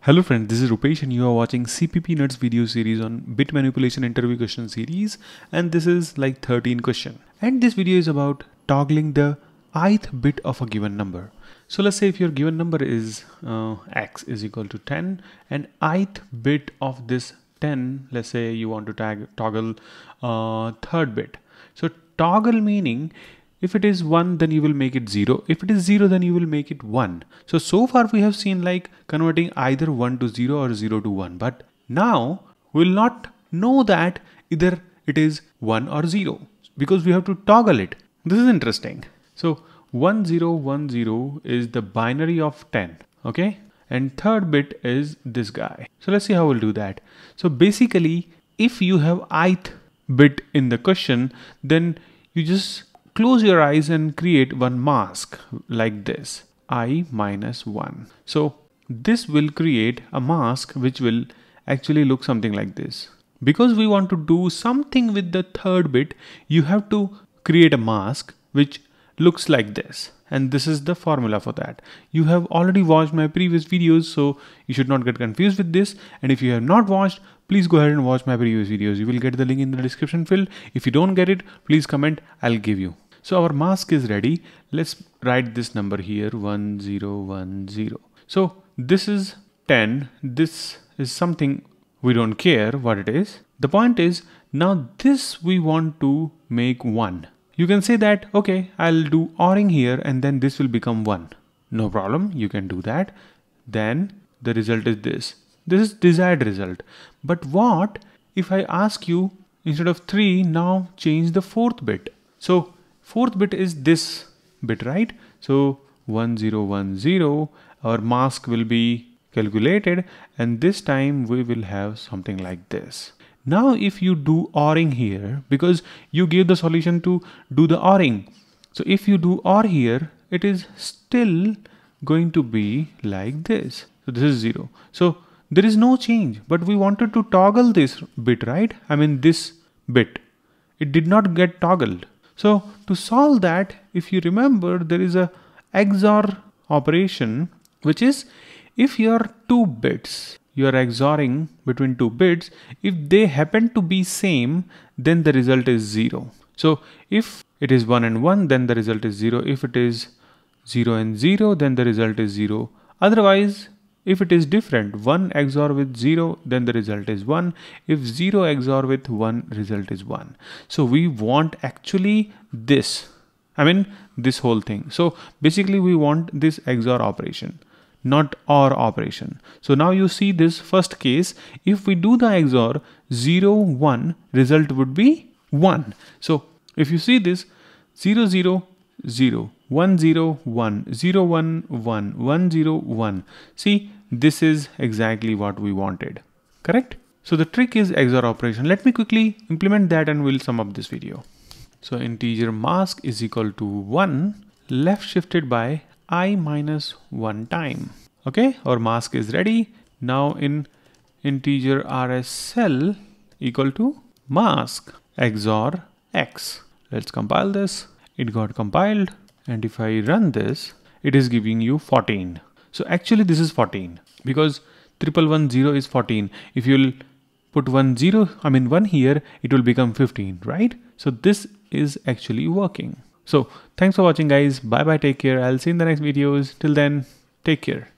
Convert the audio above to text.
Hello friends, this is Rupesh and you are watching CPP Nuts video series on bit manipulation interview question series and this is like 13 question. And this video is about toggling the ith bit of a given number. So let's say if your given number is uh, x is equal to 10 and ith bit of this 10, let's say you want to tag toggle uh, third bit. So toggle meaning if it is 1 then you will make it 0 if it is 0 then you will make it 1 so so far we have seen like converting either 1 to 0 or 0 to 1 but now we'll not know that either it is 1 or 0 because we have to toggle it. This is interesting. So 1010 is the binary of 10 okay? And third bit is this guy. So let's see how we'll do that. So basically if you have ith bit in the question then you just close your eyes and create one mask like this i minus 1 so this will create a mask which will actually look something like this. Because we want to do something with the third bit you have to create a mask which looks like this. And this is the formula for that. You have already watched my previous videos so you should not get confused with this. And if you have not watched please go ahead and watch my previous videos. You will get the link in the description field if you don't get it please comment. I'll give you so our mask is ready. Let's write this number here 1010. So this is 10. This is something we don't care what it is. The point is now this we want to make 1. You can say that okay I'll do ORing here and then this will become 1. No problem you can do that. Then the result is this. This is desired result. But what if I ask you instead of 3 now change the fourth bit. So Fourth bit is this bit, right? So 1010, our mask will be calculated and this time we will have something like this. Now if you do ORing here, because you give the solution to do the ORing. So if you do OR here, it is still going to be like this. So this is 0. So there is no change, but we wanted to toggle this bit, right? I mean this bit. It did not get toggled. So to solve that, if you remember, there is a XOR operation, which is if your two bits, you are XORing between two bits, if they happen to be same, then the result is zero. So if it is one and one, then the result is zero. If it is zero and zero, then the result is zero. Otherwise, if it is different, 1 XOR with 0, then the result is 1. If 0 XOR with 1, result is 1. So we want actually this. I mean, this whole thing. So basically we want this XOR operation not OR operation. So now you see this first case, if we do the XOR 0, 1, result would be 1. So if you see this 0, 0, 0, 1 0 1 0 1 1 1 0 1 see this is exactly what we wanted. Correct? So the trick is XOR operation. Let me quickly implement that and we'll sum up this video. So integer mask is equal to 1 left shifted by i minus 1 time. Okay? Our mask is ready. Now in integer rs cell equal to mask XOR x. Let's compile this. It got compiled and if I run this it is giving you 14 so actually this is 14 because triple one zero is 14 if you'll put one zero I mean one here it will become 15 right? So this is actually working. So thanks for watching guys. Bye bye take care. I'll see you in the next videos. Till then take care